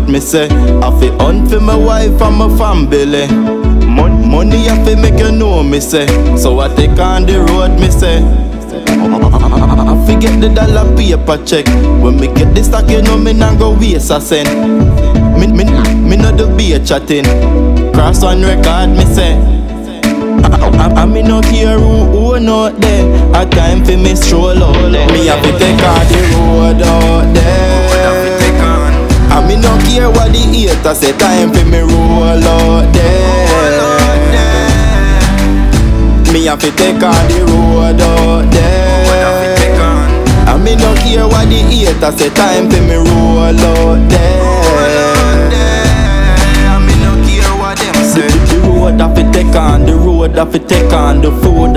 road, me say. I fi hunt for my wife and my family. Mon- money I fi make you know, me say. So I take on the road, me say. I fi get the dollar paper check. When me get the stock, you know me not go waste a cent. Me, me, me not do be a chatting. CrossOne Record, me say. I, I, I me no care who, who not there. A time for me stroll out. Me have to take on the say. Time for me roll out there. Me have to take on the road out there. I me no care what the haters say. Time for me roll out there. The road I fi take on, the road I fi take on, the food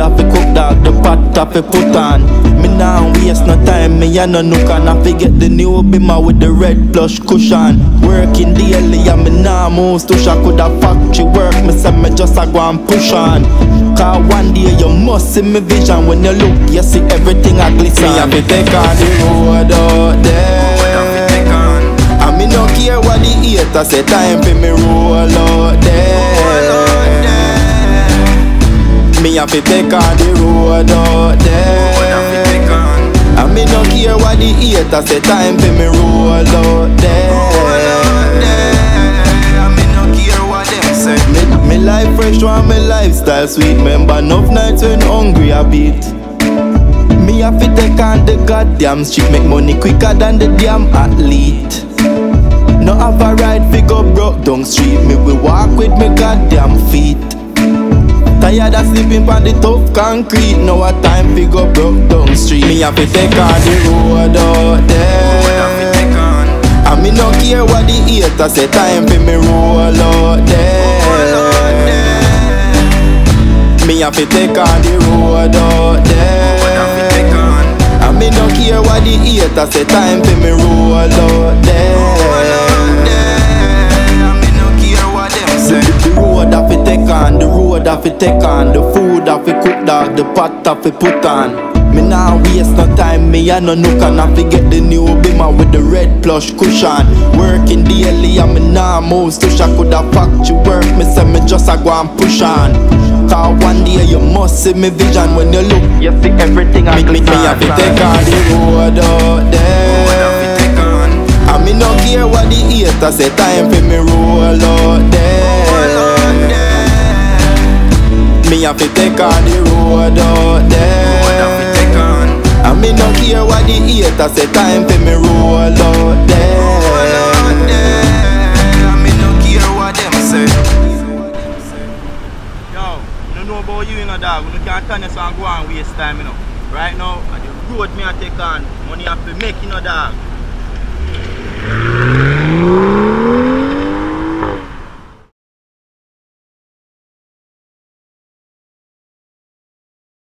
I fi put on. Me nah waste no time, me a no nook and I fi get the new bimmer with the red plush cushion. Working daily and me nah move to shop could a factory work. Me say me just a go and push on. Cause one day you must see me vision when you look, you see everything I glisten. Me a fi take on the road out there. And me no care what the haters say, time for me roll out have to take on the road out there. And me no care what the haters say, time for me roll out there. Me, me life fresh and me lifestyle sweet. Remember enough nights when hungry I beat. Me have to take on the goddamn street, make money quicker than the damn athlete. No have a ride fi go broke down street, me we walk with me goddamn feet. Tired of sleeping on the tough concrete, now a time fi go broke down street. Me have to take on the road out there. And me no care what the haters say, time fi me roll out there. Me have to take on the road out there. And me no care what the haters say, time for me roll out there. I fi take on, the food I fi cook dog, the pot I fi put on. Me nah waste no time, me a no nook and I fi get the new bimmer with the red plush cushion. Working daily and me nah move to shop could a factory work. Me say me just a go and push on. Cause one day you must see me vision when you look. You see everything I me, me, me have to take on the road out there. And me no care what the haters say, time for me roll out there. Me have to take on the road out there. And me no care what the haters say, time for me roll out there. I me no care what them say. Yo, you know about you, you know, dog. You can't turn this and go and waste time, you know. Right now, the road me I take on, money I have to make, you know, dog.